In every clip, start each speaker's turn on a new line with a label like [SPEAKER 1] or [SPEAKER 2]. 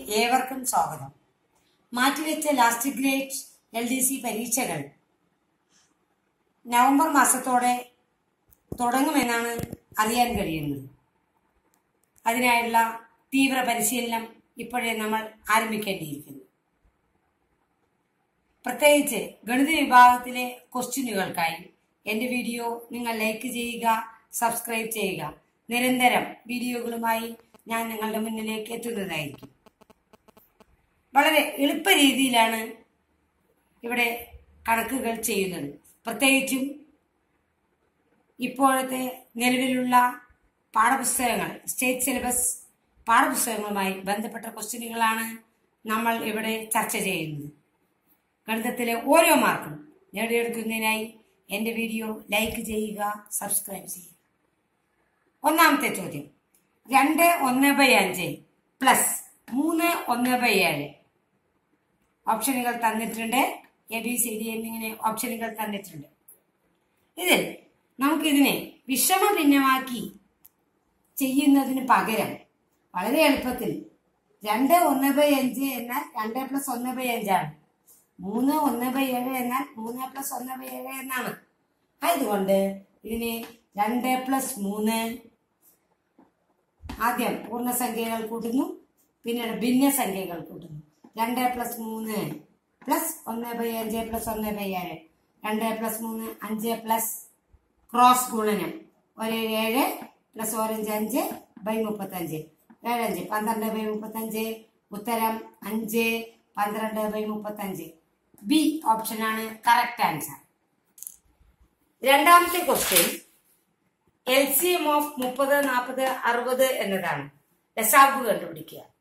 [SPEAKER 1] ഏവർക്കും സ്വാഗതം. മാറ്റിവെച്ച last grade L D C പരീക്ഷകൾ നവംബർ മാസത്തോടെ തുടങ്ങുമെന്നാണ് അറിയാൻ കഴിയുന്നത്. അതിനായുള്ള തീവ്ര പരിശീലനം ഇപ്പോഴേ നമ്മൾ ആരംഭിക്കേണ്ടിയിരിക്കുന്നു. പ്രത്യേകിച്ച് ഗണിത വിഭാഗത്തിലെ ക്വസ്റ്റ്യനുകൾക്കായി എന്റെ വീഡിയോ നിങ്ങൾ ലൈക്ക് ചെയ്യുക സബ്സ്ക്രൈബ് ചെയ്യുക. നിരന്തരം വീഡിയോകളുമായി ഞാൻ നിങ്ങളുടെ മുന്നിലേക്ക് എത്തുന്നതായിരിക്കും. വളരെ എളുപ്പ രീതിയിലാണ് ഇവിടെ കണക്കുകൾ ചെയ്യുന്നത്. പ്രത്യേകിച്ചും ഇപ്പോഴത്തെ നിലവിലുള്ള പാഠപുസ്തകങ്ങൾ സ്റ്റേറ്റ് സിലബസ് പാഠപുസ്തകങ്ങളുമായി ബന്ധപ്പെട്ട ക്വസ്റ്റ്യനുകളാണ് നമ്മൾ ഇവിടെ ചർച്ച ചെയ്യുന്നത്. ഗണിതത്തിലെ ഓരോ മാർക്കും നേടിയെടുക്കുന്നതിനായി എന്റെ വീഡിയോ ലൈക്ക് ചെയ്യുക സബ്സ്ക്രൈബ് ചെയ്യുക. ഒന്നാമത്തെ ചോദ്യം. രണ്ട് ഒന്ന് ബൈ അഞ്ച് പ്ലസ് മൂന്ന് ഒന്ന് ബൈ ഏഴ്. ഓപ്ഷനുകൾ തന്നിട്ടുണ്ട്. എ ബി സി ഡി എന്നിങ്ങനെ ഓപ്ഷനുകൾ തന്നിട്ടുണ്ട്. ഇതിൽ നമുക്കിതിനെ വിഷമ ഭിന്നമാക്കി ചെയ്യുന്നതിന് പകരം വളരെ എളുപ്പത്തിൽ രണ്ട് ഒന്ന് ബൈ അഞ്ച് എന്നാൽ രണ്ട് പ്ലസ് ഒന്ന് ബൈ അഞ്ചാണ്. മൂന്ന് ഒന്ന് ബൈ ഏഴ് എന്നാൽ മൂന്ന് പ്ലസ് ഒന്ന് ബൈ ഏഴ് എന്നാണ്. ആയതുകൊണ്ട് ഇതിനെ രണ്ട് പ്ലസ് മൂന്ന് ആദ്യം പൂർണസംഖ്യകൾ കൂട്ടുന്നു. പിന്നീട് ഭിന്നസംഖ്യകൾ കൂട്ടുന്നു. രണ്ട് പ്ലസ് മൂന്ന് പ്ലസ് ഒന്ന് ബൈ അഞ്ച് പ്ലസ് ഒന്ന് ബൈ ഏഴ് രണ്ട് പ്ലസ് മൂന്ന് അഞ്ച് പ്ലസ് ക്രോസ് ഗുണനം. ഒരു ഏഴ് പ്ലസ് ഓറഞ്ച് അഞ്ച് ബൈ മുപ്പത്തഞ്ച്. ഏഴഞ്ച് പന്ത്രണ്ട് ബൈ മുപ്പത്തഞ്ച്. ഉത്തരം അഞ്ച്. പന്ത്രണ്ട് ബൈ മുപ്പത്തഞ്ച്. ബി ഓപ്ഷനാണ് കറക്റ്റ് ആൻസർ. രണ്ടാമത്തെ question L C M of മുപ്പത് നാൽപ്പത് അറുപത് എന്നതാണ്. ലസാബ് കണ്ടുപിടിക്കുക.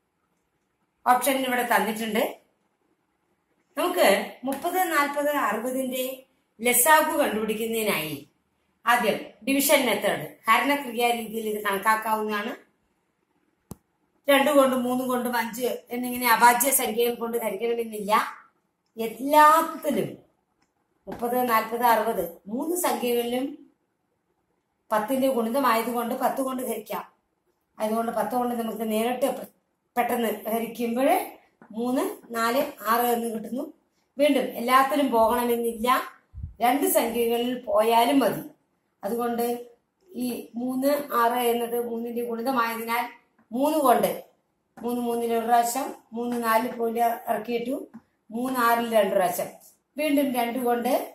[SPEAKER 1] ഓപ്ഷൻ ഇവിടെ തന്നിട്ടുണ്ട്. നമുക്ക് മുപ്പത് നാൽപ്പത് അറുപതിന്റെ ലസാഗു കണ്ടുപിടിക്കുന്നതിനായി ആദ്യം ഡിവിഷൻ മെത്തേഡ് ഹരണക്രിയാ രീതിയിൽ ഇത് കണക്കാക്കാവുന്നതാണ്. രണ്ടു കൊണ്ടും മൂന്ന് കൊണ്ടും അഞ്ച് എന്നിങ്ങനെ അഭാജ്യ സംഖ്യകൾ കൊണ്ട് ഹരിക്കണമെന്നില്ല. എല്ലാത്തിലും മുപ്പത് നാൽപ്പത് അറുപത് മൂന്ന് സംഖ്യകളിലും പത്തിന്റെ ഗുണിതമായതുകൊണ്ട് പത്ത് കൊണ്ട് ഹരിക്കാം. അതുകൊണ്ട് പത്ത് കൊണ്ട് നമുക്ക് നേരിട്ട് പെട്ടെന്ന് ഹരിക്കുമ്പോൾ മൂന്ന് നാല് ആറ് എന്ന് കിട്ടുന്നു. വീണ്ടും എല്ലാത്തിലും പോകണമെന്നില്ല. രണ്ട് സംഖ്യകളിൽ പോയാലും മതി. അതുകൊണ്ട് ഈ മൂന്ന് ആറ് എന്നത് മൂന്നിന്റെ ഗുണിതമായതിനാൽ മൂന്ന് കൊണ്ട് മൂന്ന് മൂന്നിൽ ഒരു പ്രാവശ്യം മൂന്ന് നാലിൽ പോയി ഇറക്കിയിട്ടു മൂന്ന് ആറിൽ രണ്ട് പ്രാവശ്യം. വീണ്ടും രണ്ട് കൊണ്ട്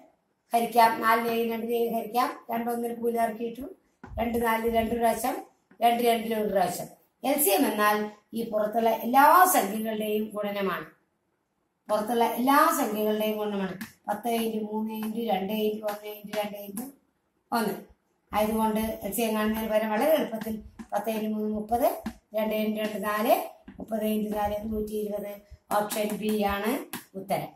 [SPEAKER 1] ഹരിക്കാം. നാലിനെയും രണ്ടിനെയും ഹരിക്കാം. രണ്ടൊന്നിൽ പൂല ഇറക്കിയിട്ടു രണ്ട് നാലിൽ രണ്ട് പ്രാവശ്യം രണ്ട് രണ്ടിൽ ഒരു പ്രാവശ്യം. എൽ സി എം എന്നാൽ ഈ പുറത്തുള്ള എല്ലാ സംഖ്യകളുടെയും ഗുണനമാണ്. പുറത്തുള്ള എല്ലാ സംഖ്യകളുടെയും ഗുണനമാണ്. പത്ത് ഇന്റു മൂന്ന് ഇന്റു രണ്ട് ഇന്റു ഒന്ന് ഇന്റു രണ്ട് ഇന്റു ഒന്ന്. ആയതുകൊണ്ട് എൽ സി എം കാണുന്നതിന് പകരം വളരെ എളുപ്പത്തിൽ പത്ത് ഇന്റു മൂന്ന് മുപ്പത് രണ്ട് ഇന്റു രണ്ട് നാല് മുപ്പത് ഇന്റു നാല് നൂറ്റി ഇരുപത്. ഓപ്ഷൻ ബി ആണ് ഉത്തരം.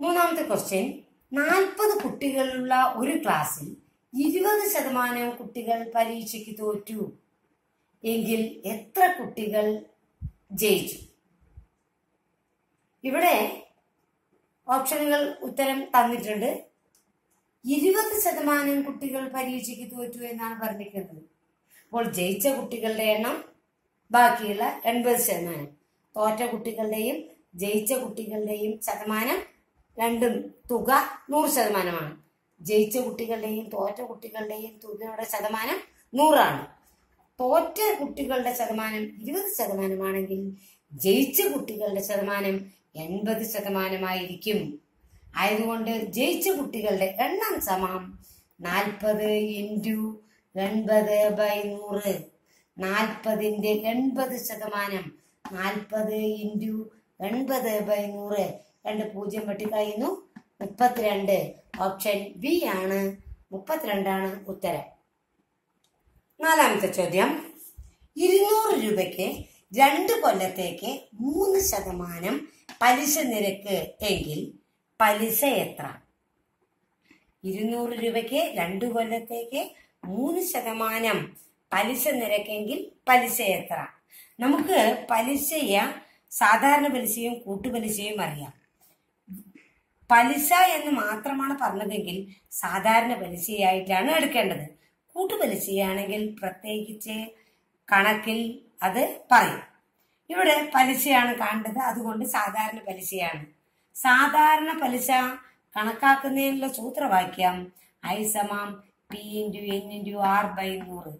[SPEAKER 1] മൂന്നാമത്തെ ക്വസ്റ്റ്യൻ നാൽപ്പത് കുട്ടികളുള്ള ഒരു ക്ലാസ്സിൽ ഇരുപത് ശതമാനം കുട്ടികൾ പരീക്ഷയ്ക്ക് തോറ്റു. എങ്കിൽ എത്ര കുട്ടികൾ ജയിച്ചു? ഇവിടെ ഓപ്ഷനുകൾ ഉത്തരം തന്നിട്ടുണ്ട്. ഇരുപത് ശതമാനം കുട്ടികൾ പരീക്ഷയ്ക്ക് തോറ്റു എന്നാണ് പറഞ്ഞിരിക്കുന്നത്. അപ്പോൾ ജയിച്ച കുട്ടികളുടെ എണ്ണം ബാക്കിയുള്ള എൺപത് ശതമാനം. തോറ്റ കുട്ടികളുടെയും ജയിച്ച കുട്ടികളുടെയും ശതമാനം രണ്ടും തുക നൂറ് ശതമാനമാണ്. ജയിച്ച കുട്ടികളുടെയും തോറ്റ കുട്ടികളുടെയും തുകയുടെ ശതമാനം നൂറാണ്. തോറ്റ കുട്ടികളുടെ ശതമാനം ഇരുപത് ശതമാനമാണെങ്കിൽ ജയിച്ച കുട്ടികളുടെ ശതമാനം എൺപത് ശതമാനമായിരിക്കും. ആയതുകൊണ്ട് ജയിച്ച കുട്ടികളുടെ എണ്ണം സമം നാൽപ്പത് ഇന്റു എൺപത് ബൈ നൂറ്. നാൽപ്പതിന്റെ എൺപത് ശതമാനം നാൽപ്പത് ഇന്റു എൺപത് ബൈ നൂറ്. രണ്ട് പൂജ്യം വെട്ടിക്കളയുന്നു മുപ്പത്തിരണ്ട്. ഓപ്ഷൻ ബി ആണ്. മുപ്പത്തിരണ്ടാണ് ഉത്തരം. നാലാമത്തെ ചോദ്യം. ഇരുന്നൂറ് രൂപയ്ക്ക് രണ്ട് കൊല്ലത്തേക്ക് മൂന്ന് ശതമാനം പലിശ നിരക്ക് എങ്കിൽ പലിശ എത്ര? ഇരുന്നൂറ് രൂപയ്ക്ക് രണ്ട് കൊല്ലത്തേക്ക് മൂന്ന് ശതമാനം പലിശ നിരക്കെങ്കിൽ പലിശ എത്ര? നമുക്ക് പലിശയ സാധാരണ പലിശയും കൂട്ടുപലിശയും അറിയാം. പലിശ എന്ന് മാത്രമാണ് പറഞ്ഞതെങ്കിൽ സാധാരണ പലിശയായിട്ടാണ് എടുക്കേണ്ടത്. കൂട്ടുപലിശയാണെങ്കിൽ പ്രത്യേകിച്ച് കണക്കിൽ അത് പറയും. ഇവിടെ പലിശയാണ് കാണേണ്ടത് അതുകൊണ്ട് സാധാരണ പലിശയാണ്. സാധാരണ പലിശ കണക്കാക്കുന്നതിനുള്ള സൂത്രവാക്യം I സമാം P into N into R by നൂറ്.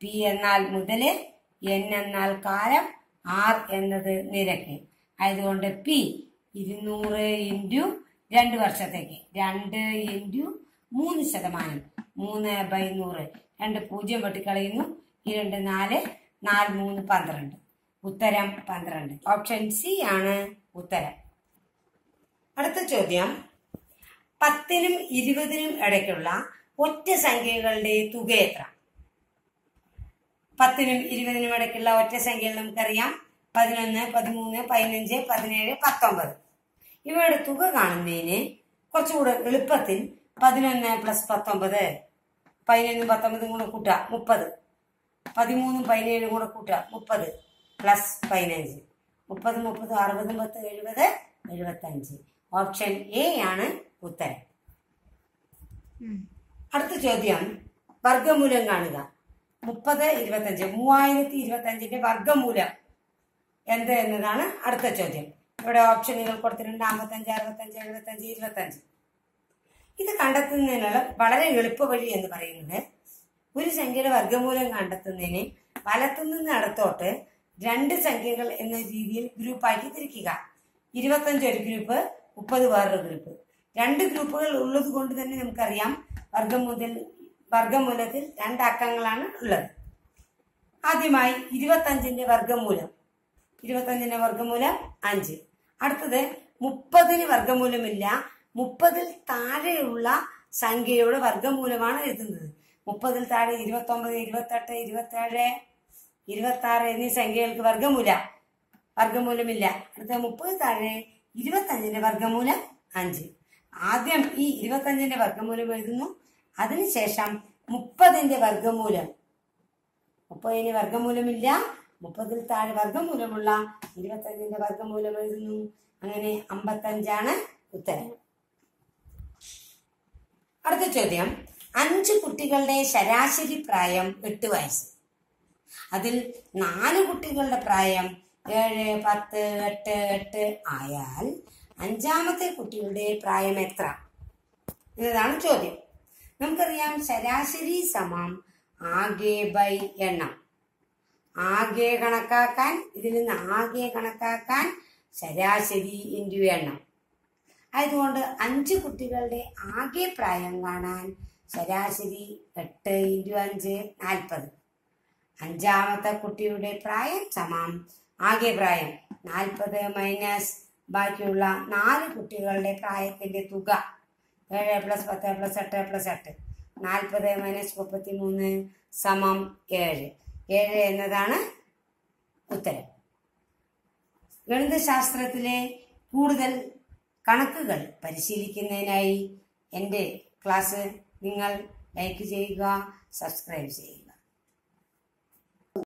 [SPEAKER 1] പി എന്നാൽ മുതൽ എൻ എന്നാൽ കാലം ആർ എന്നത് നിരക്ക്. ആയതുകൊണ്ട് പി ഇരുന്നൂറ് ഇന്റു രണ്ട് വർഷത്തേക്ക്. രണ്ട് ഇന്റു മൂന്ന് ശതമാനം. മൂന്ന് ബൈ നൂറ്. രണ്ട് പൂജ്യം വെട്ടിക്കളയുന്നു. ഈ രണ്ട് നാല്. നാല് മൂന്ന് പന്ത്രണ്ട്. ഉത്തരം പന്ത്രണ്ട്. ഓപ്ഷൻ സി ആണ് ഉത്തരം. അടുത്ത ചോദ്യം. പത്തിനും ഇരുപതിനും ഇടയ്ക്കുള്ള ഒറ്റ സംഖ്യകളുടെ തുക എത്ര? പത്തിനും ഇരുപതിനും ഇടയ്ക്കുള്ള ഒറ്റ സംഖ്യകൾ നമുക്കറിയാം. പതിനൊന്ന് പതിമൂന്ന് പതിനഞ്ച് പതിനേഴ് പത്തൊമ്പത്. ഇവയുടെ തുക കാണുന്നതിന് കുറച്ചുകൂടെ എളുപ്പത്തിൽ പതിനൊന്ന് പ്ലസ് പത്തൊമ്പത് പതിനൊന്നും പത്തൊമ്പതും കൂടെ കൂട്ടുക മുപ്പത്. പതിമൂന്നും പതിനേഴും കൂടെ കൂട്ടുക മുപ്പത് പ്ലസ് പതിനഞ്ച്. മുപ്പത് മുപ്പത് അറുപതും പത്ത് എഴുപത് എഴുപത്തഞ്ച്. ഓപ്ഷൻ എ ആണ് ഉത്തരം. അടുത്ത ചോദ്യം വർഗമൂലം കാണുക. മുപ്പത് ഇരുപത്തഞ്ച്. മൂവായിരത്തി ഇരുപത്തഞ്ചിന്റെ വർഗമൂലം എന്ത് എന്നതാണ് അടുത്ത ചോദ്യം. ഇവിടെ ഓപ്ഷനുകൾ കൊടുത്തിട്ടുണ്ട്. അമ്പത്തഞ്ച് അറുപത്തഞ്ച് എഴുപത്തഞ്ച് ഇരുപത്തഞ്ച്. ഇത് കണ്ടെത്തുന്നതിനുള്ള വളരെ എളുപ്പ വഴി എന്ന് പറയുന്നത് ഒരു സംഖ്യയുടെ വർഗമൂലം കണ്ടെത്തുന്നതിന് വലത്തുനിന്ന് അടുത്തോട്ട് രണ്ട് സംഖ്യകൾ എന്ന രീതിയിൽ ഗ്രൂപ്പാക്കി തിരിക്കുക. ഇരുപത്തഞ്ച് ഒരു ഗ്രൂപ്പ് മുപ്പത് വേറൊരു ഗ്രൂപ്പ് രണ്ട് ഗ്രൂപ്പുകൾ ഉള്ളത് കൊണ്ട് തന്നെ നമുക്കറിയാം വർഗമൂലത്തിൽ വർഗമൂലത്തിൽ രണ്ട് അക്കങ്ങളാണ് ഉള്ളത്. ആദ്യമായി ഇരുപത്തഞ്ചിന്റെ വർഗമൂലം ഇരുപത്തഞ്ചിന്റെ വർഗമൂലം അഞ്ച്. അടുത്തത് മുപ്പതിന് വർഗമൂലമില്ല. മുപ്പതിൽ താഴെയുള്ള സംഖ്യയുടെ വർഗമൂലമാണ് എഴുതുന്നത്. മുപ്പതിൽ താഴെ ഇരുപത്തൊമ്പത് ഇരുപത്തെട്ട് ഇരുപത്തേഴ് ഇരുപത്തി ആറ് എന്നീ സംഖ്യകൾക്ക് വർഗമൂല വർഗമൂലമില്ല. അടുത്ത മുപ്പത് താഴെ ഇരുപത്തഞ്ചിന്റെ വർഗമൂലം അഞ്ച്. ആദ്യം ഈ ഇരുപത്തഞ്ചിന്റെ വർഗമൂലം എഴുതുന്നു. അതിനുശേഷം മുപ്പതിന്റെ വർഗമൂലം. മുപ്പതിന് വർഗമൂലമില്ല. മുപ്പതിൽ താഴെ വർഗമൂലമുള്ള ഇരുപത്തഞ്ചിന്റെ വർഗമൂലം എഴുതുന്നു. അങ്ങനെ അമ്പത്തഞ്ചാണ് ഉത്തരം. അടുത്ത ചോദ്യം. അഞ്ച് കുട്ടികളുടെ ശരാശരി പ്രായം എട്ട് വയസ്സ്. അതിൽ നാല് കുട്ടികളുടെ പ്രായം ഏഴ് പത്ത് എട്ട് എട്ട് ആയാൽ അഞ്ചാമത്തെ കുട്ടികളുടെ പ്രായം എത്ര? എന്നതാണ് ചോദ്യം. നമുക്കറിയാം ശരാശരി സമം ആകെ ബൈ എണ്ണം. ആകെ കണക്കാക്കാൻ ഇതിൽ നിന്ന് ആകെ കണക്കാക്കാൻ ശരാശരി ഇന്റു എണ്ണം. ആയതുകൊണ്ട് അഞ്ച് കുട്ടികളുടെ ആകെ പ്രായം കാണാൻ ശരാശരി എട്ട് ഇന്റു അഞ്ച് നാൽപ്പത്. അഞ്ചാമത്തെ കുട്ടിയുടെ പ്രായം സമം ആകെ പ്രായം നാൽപ്പത് മൈനസ് ബാക്കിയുള്ള നാല് കുട്ടികളുടെ പ്രായത്തിന്റെ തുക. ഏഴ് പ്ലസ് പത്ത് പ്ലസ് എട്ട് പ്ലസ് എട്ട്. നാൽപ്പത് മൈനസ് മുപ്പത്തി മൂന്ന് സമം ഏഴ്. ഏഴ് എന്നതാണ് ഉത്തരം. ഗണിതശാസ്ത്രത്തിലെ കൂടുതൽ കണക്കുകൾ പരിശീലിക്കുന്നതിനായി എന്റെ ക്ലാസ് നിങ്ങൾ ലൈക്ക് ചെയ്യുക സബ്സ്ക്രൈബ് ചെയ്യുക.